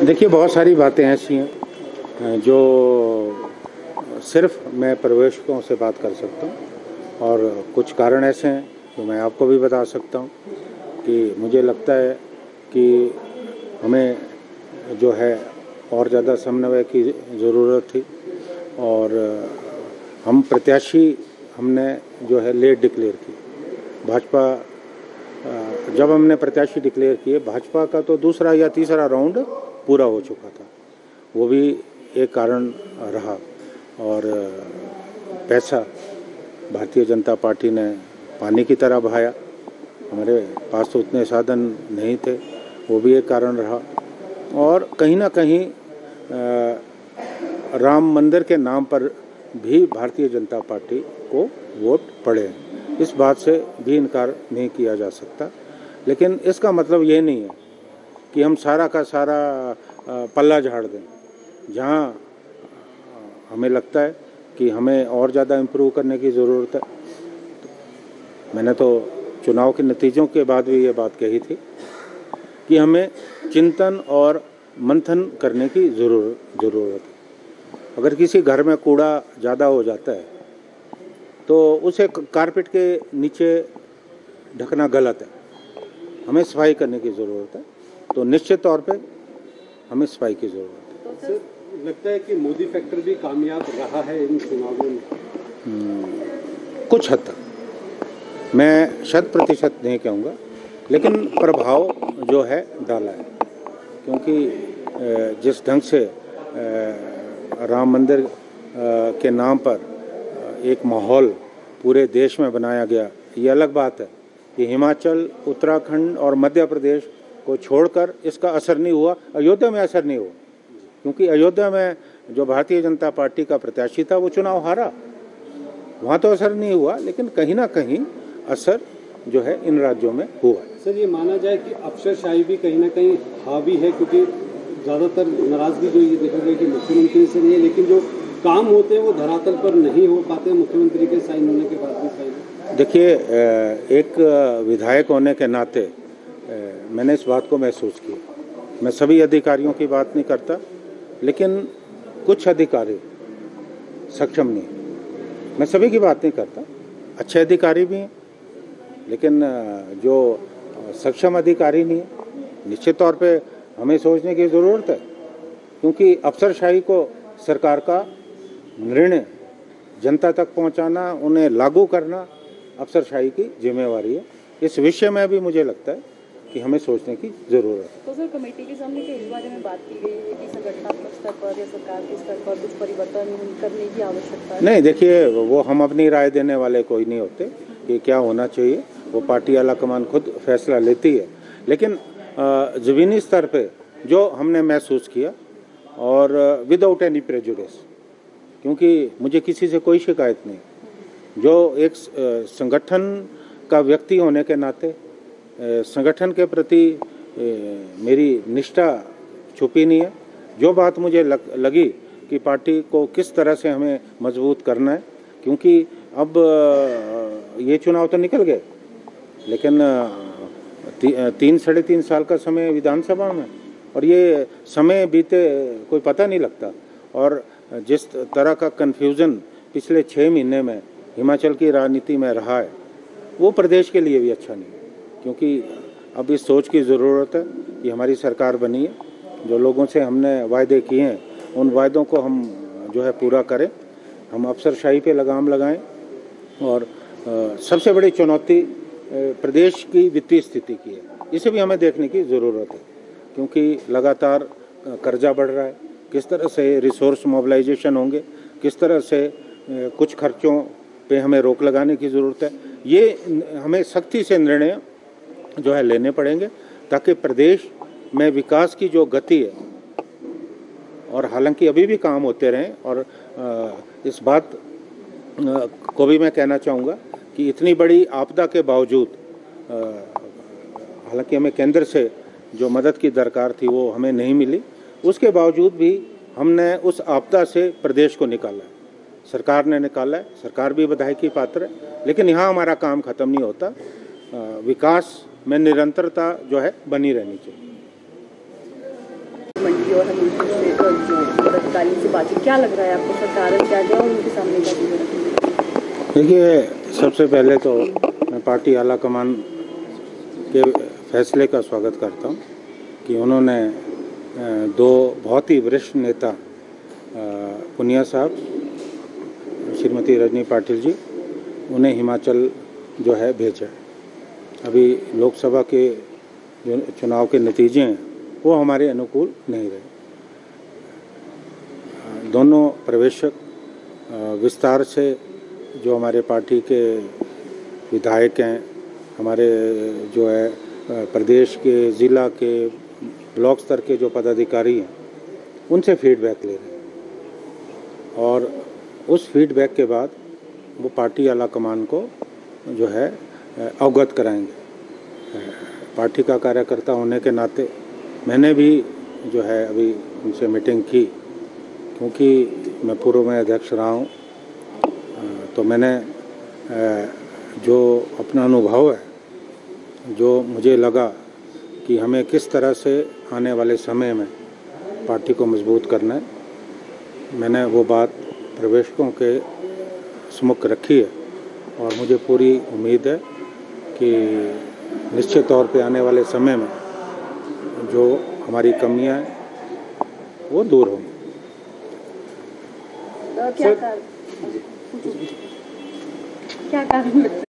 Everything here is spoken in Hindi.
देखिए, बहुत सारी बातें ऐसी हैं, जो सिर्फ़ मैं प्रवेशकों से बात कर सकता हूँ और कुछ कारण ऐसे हैं जो मैं आपको भी बता सकता हूँ कि मुझे लगता है कि हमें जो है और ज़्यादा समन्वय की ज़रूरत थी और हम प्रत्याशी हमने जो है लेट डिक्लेयर की। भाजपा, जब हमने प्रत्याशी डिक्लेयर किए, भाजपा का तो दूसरा या तीसरा राउंड पूरा हो चुका था। वो भी एक कारण रहा और पैसा भारतीय जनता पार्टी ने पानी की तरह बहाया। हमारे पास तो उतने साधन नहीं थे, वो भी एक कारण रहा। और कहीं ना कहीं राम मंदिर के नाम पर भी भारतीय जनता पार्टी को वोट पड़े। इस बात से भी इनकार नहीं किया जा सकता। लेकिन इसका मतलब ये नहीं है कि हम सारा का सारा पल्ला झाड़ दें। जहाँ हमें लगता है कि हमें और ज़्यादा इम्प्रूव करने की ज़रूरत है। मैंने तो चुनाव के नतीजों के बाद भी ये बात कही थी कि हमें चिंतन और मंथन करने की ज़रूरत ज़रूरत है। अगर किसी घर में कूड़ा ज़्यादा हो जाता है तो उसे कारपेट के नीचे ढकना गलत है। हमें सफ़ाई करने की ज़रूरत है। तो निश्चित तौर पे हमें सफ़ाई की ज़रूरत है। सर लगता है कि मोदी फैक्टर भी कामयाब रहा है इन चुनावों में? हम्म, कुछ हद तक। मैं शत प्रतिशत नहीं कहूँगा लेकिन प्रभाव जो है डाला है। क्योंकि जिस ढंग से राम मंदिर के नाम पर एक माहौल पूरे देश में बनाया गया ये अलग बात है। कि हिमाचल उत्तराखंड और मध्य प्रदेश को छोड़कर इसका असर नहीं हुआ अयोध्या में असर नहीं हुआ। क्योंकि अयोध्या में जो भारतीय जनता पार्टी का प्रत्याशी था वो चुनाव हारा। वहाँ तो असर नहीं हुआ लेकिन कहीं ना कहीं असर जो है इन राज्यों में हुआ। सर ये माना जाए कि अफसरशाही भी कहीं ना कहीं हावी है क्योंकि ज़्यादातर नाराज़गी जो ये देखा गया कि मुख्यमंत्री से नहीं है लेकिन जो काम होते हैं वो धरातल पर नहीं हो पाते मुख्यमंत्री के साइन होने के बाद भी साइन। देखिए एक विधायक होने के नाते मैंने इस बात को महसूस किया। मैं सभी अधिकारियों की बात नहीं करता, लेकिन कुछ अधिकारी सक्षम नहीं मैं सभी की बात नहीं करता, अच्छे अधिकारी भी हैं, लेकिन जो सक्षम अधिकारी नहीं है, निश्चित तौर पे हमें सोचने की ज़रूरत है, क्योंकि अफसरशाही को सरकार का निर्णय जनता तक पहुंचाना, उन्हें लागू करना अफसरशाही की जिम्मेवारी है। इस विषय में भी मुझे लगता है कि हमें सोचने की ज़रूरत है। तो सर कमेटी के सामने के इस बारे में बात की गई है कि संगठनात्मक स्तर पर या सरकार के स्तर पर कुछ परिवर्तन करने की आवश्यकता है। नहीं देखिए वो हम अपनी राय देने वाले कोई नहीं होते कि क्या होना चाहिए। वो पार्टी आला कमान खुद फैसला लेती है। लेकिन ज़मीनी स्तर पर जो हमने महसूस किया और विदाउट एनी प्रेजुडिस क्योंकि मुझे किसी से कोई शिकायत नहीं। जो एक संगठन का व्यक्ति होने के नाते संगठन के प्रति मेरी निष्ठा छुपी नहीं है। जो बात मुझे लग, लगी कि पार्टी को किस तरह से हमें मज़बूत करना है क्योंकि अब ये चुनाव तो निकल गए लेकिन ती, तीन साढ़े तीन साल का समय विधानसभा में और ये समय बीते कोई पता नहीं लगता। और जिस तरह का कन्फ्यूज़न पिछले छः महीने में हिमाचल की राजनीति में रहा है वो प्रदेश के लिए भी अच्छा नहीं क्योंकि अब इस सोच की ज़रूरत है कि हमारी सरकार बनी है। जो लोगों से हमने वायदे किए हैं, उन वायदों को हम जो है पूरा करें। हम अफसरशाही पे लगाम लगाएँ और सबसे बड़ी चुनौती प्रदेश की वित्तीय स्थिति की है। इसे भी हमें देखने की ज़रूरत है, क्योंकि लगातार कर्जा बढ़ रहा है। किस तरह से रिसोर्स मोबिलाइजेशन होंगे, किस तरह से कुछ खर्चों पे हमें रोक लगाने की ज़रूरत है, ये हमें सख्ती से निर्णय जो है लेने पड़ेंगे, ताकि प्रदेश में विकास की जो गति है, और हालाँकि अभी भी काम होते रहें, और इस बात को भी मैं कहना चाहूँगा कि इतनी बड़ी आपदा के बावजूद हालाँकि हमें केंद्र से जो मदद की दरकार थी वो हमें नहीं मिली, उसके बावजूद भी हमने उस आपदा से प्रदेश को निकाला है। सरकार ने निकाला है, सरकार भी बधाई की पात्र है, लेकिन यहाँ हमारा काम खत्म नहीं होता। विकास में निरंतरता जो है बनी रहनी चाहिए। और से बातचीत क्या लग रहा है आपको? सरकार क्या गया और उनके सामने क्या देखिए सबसे पहले तो मैं पार्टी आला कमान के फैसले का स्वागत करता हूँ कि उन्होंने दो बहुत ही वरिष्ठ नेता पुनिया साहब श्रीमती रजनी पाटिल जी उन्हें हिमाचल जो है भेजा। अभी लोकसभा के जो चुनाव के नतीजे हैं, वो हमारे अनुकूल नहीं रहे। दोनों प्रवेशक विस्तार से जो हमारे पार्टी के विधायक हैं, हमारे जो है प्रदेश के, ज़िला के, ब्लॉक स्तर के जो पदाधिकारी हैं, उनसे फीडबैक ले रहे हैं। और उस फीडबैक के बाद वो पार्टी आला कमान को जो है अवगत कराएँगे। पार्टी का कार्यकर्ता होने के नाते मैंने भी जो है अभी उनसे मीटिंग की, क्योंकि मैं पूर्व में अध्यक्ष रहा हूँ। तो मैंने जो अपना अनुभव है, जो मुझे लगा कि हमें किस तरह से आने वाले समय में पार्टी को मज़बूत करना है, मैंने वो बात प्रवेशकों के समुख रखी है और मुझे पूरी उम्मीद है कि निश्चित तौर पे आने वाले समय में जो हमारी कमियाँ हैं वो दूर होंगी। कारण? क्या कारण?